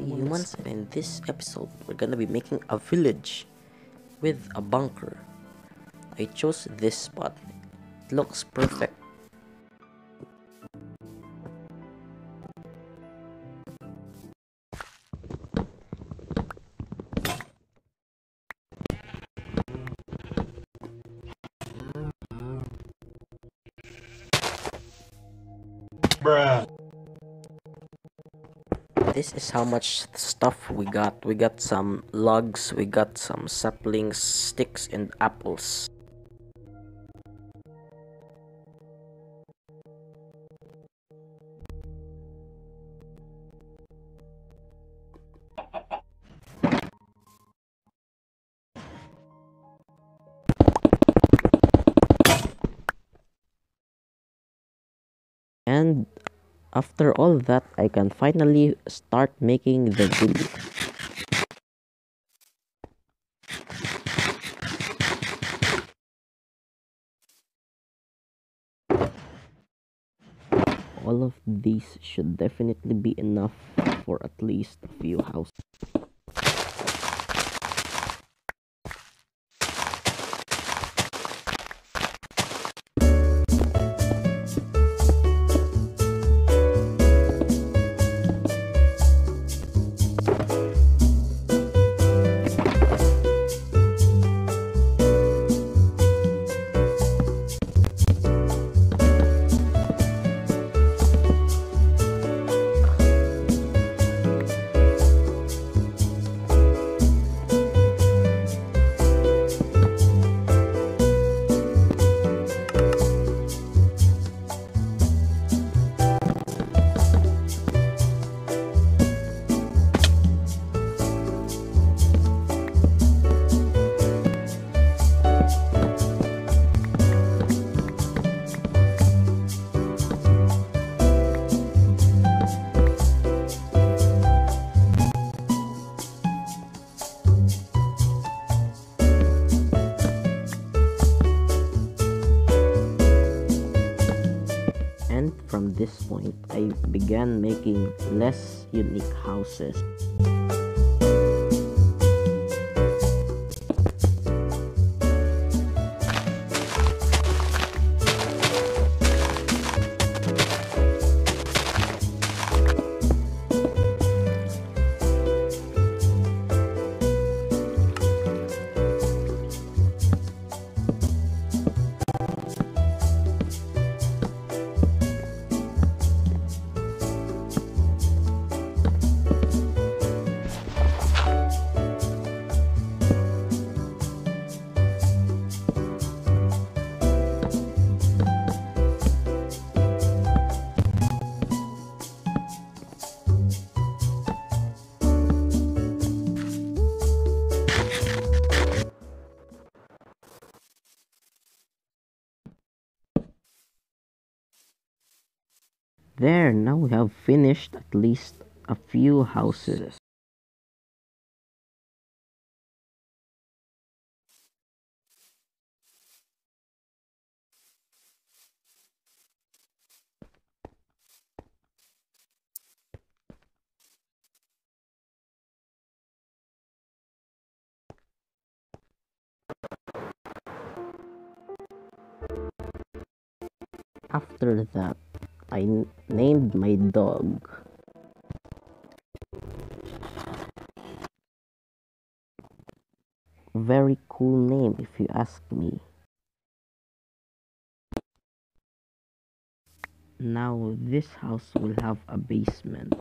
humans in this episode we're gonna be making a village with a bunker. I chose this spot. It looks perfect. Bruh. This is how much stuff we got. We got some logs, we got some saplings, sticks, and apples. After all that, I can finally start making the village. All of these should definitely be enough for at least a few houses. Began making less unique houses. There, now we have finished at least a few houses. After that, I named my dog. Very cool name if you ask me. Now this house will have a basement.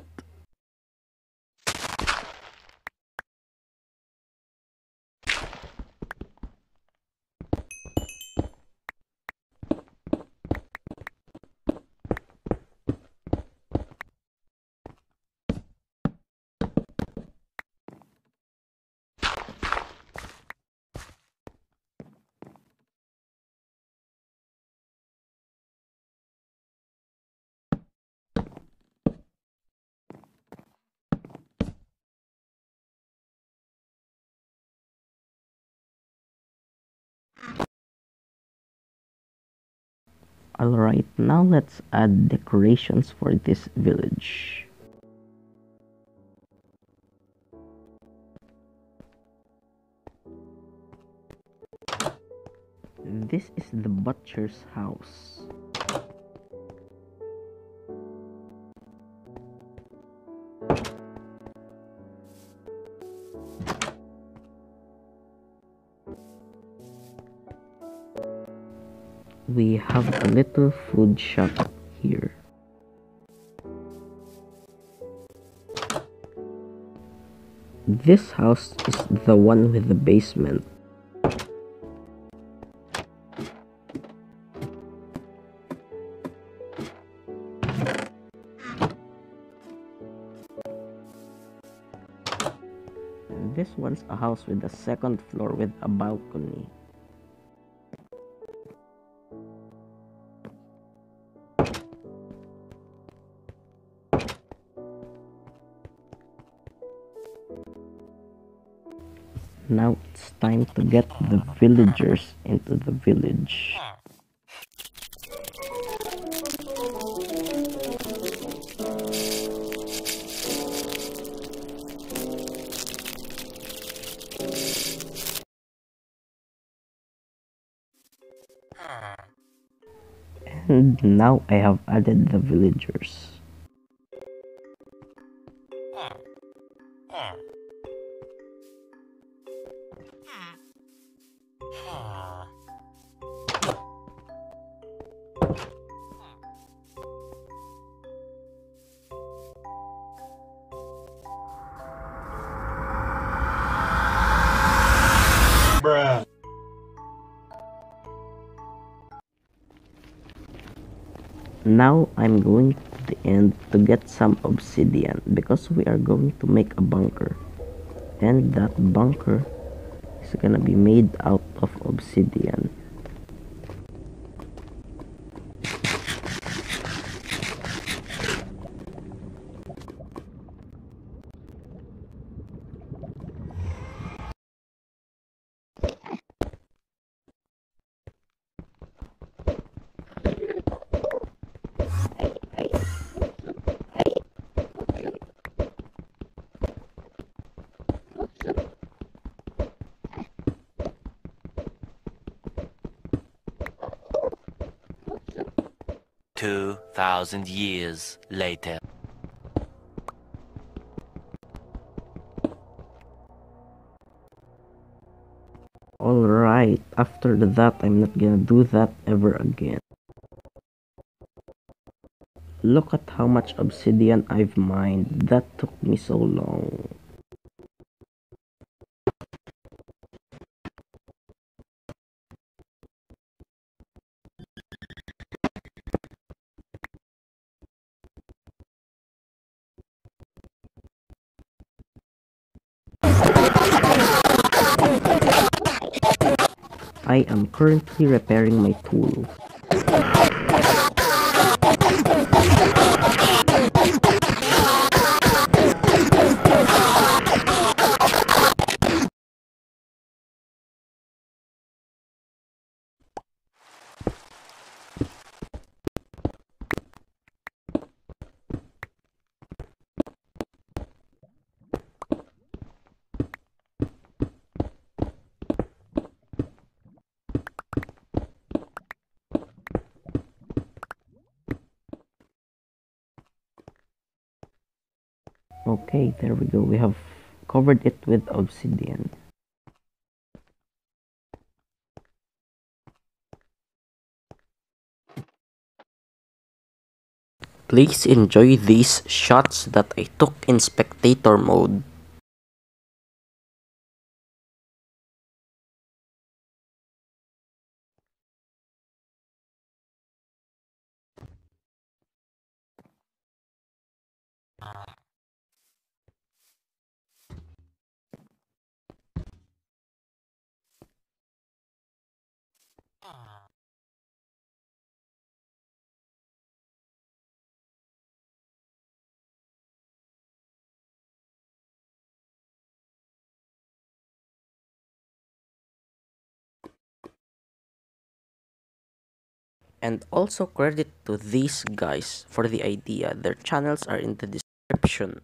Alright, now let's add decorations for this village. This is the butcher's house. We have a little food shop here. This house is the one with the basement. This one's a house with a second floor with a balcony. Now it's time to get the villagers into the village. And now I have added the villagers. Now I'm going to the end to get some obsidian because we are going to make a bunker. And that bunker is gonna be made out of obsidian. Two thousand years later. Alright, after that I'm not gonna do that ever again. Look at how much obsidian I've mined. That took me so long. I am currently repairing my tool. Okay, there we go. We have covered it with obsidian. Please enjoy these shots that I took in spectator mode. And also credit to these guys for the idea. Their channels are in the description.